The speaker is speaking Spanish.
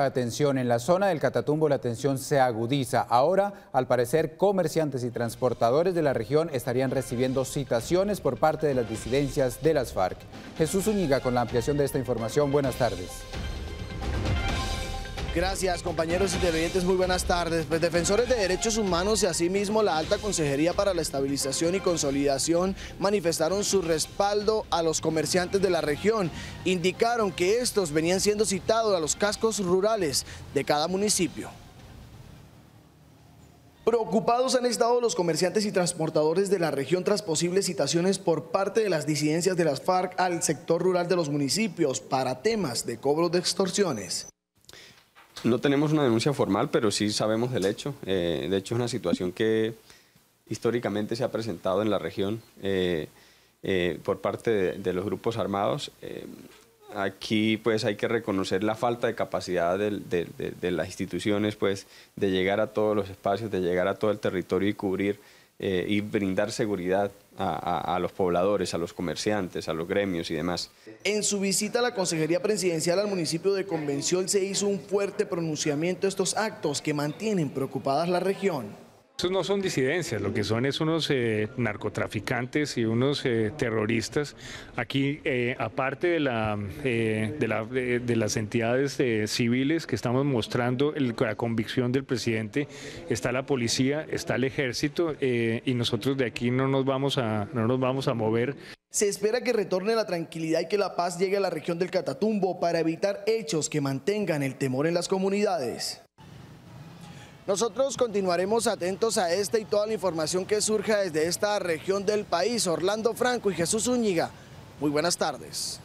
La atención en la zona del Catatumbo la tensión se agudiza. Ahora, al parecer, comerciantes y transportadores de la región estarían recibiendo citaciones por parte de las disidencias de las FARC. Jesús Uñiga con la ampliación de esta información. Buenas tardes. Gracias, compañeros y televidentes, muy buenas tardes. Pues defensores de derechos humanos y asimismo la Alta Consejería para la Estabilización y Consolidación manifestaron su respaldo a los comerciantes de la región. Indicaron que estos venían siendo citados a los cascos rurales de cada municipio. Preocupados han estado los comerciantes y transportadores de la región tras posibles citaciones por parte de las disidencias de las FARC al sector rural de los municipios para temas de cobro de extorsiones. No tenemos una denuncia formal, pero sí sabemos del hecho. Eh, de hecho, es una situación que históricamente se ha presentado en la región eh, eh, por parte de, los grupos armados. aquí pues hay que reconocer la falta de capacidad de, las instituciones pues, de llegar a todos los espacios, de llegar a todo el territorio y cubrir y brindar seguridad a, los pobladores, a los comerciantes, a los gremios y demás. En su visita a la Consejería Presidencial al municipio de Convención se hizo un fuerte pronunciamiento de estos actos que mantienen preocupadas la región. Esos no son disidencias, lo que son es unos eh, narcotraficantes y unos eh, terroristas. Aquí, eh, aparte de, la, de, las entidades civiles que estamos mostrando la convicción del presidente, está la policía, está el ejército y nosotros de aquí no nos vamos a, no nos vamos a mover. Se espera que retorne la tranquilidad y que la paz llegue a la región del Catatumbo para evitar hechos que mantengan el temor en las comunidades. Nosotros continuaremos atentos a esta y toda la información que surja desde esta región del país. Orlando Franco y Jesús Zúñiga, muy buenas tardes.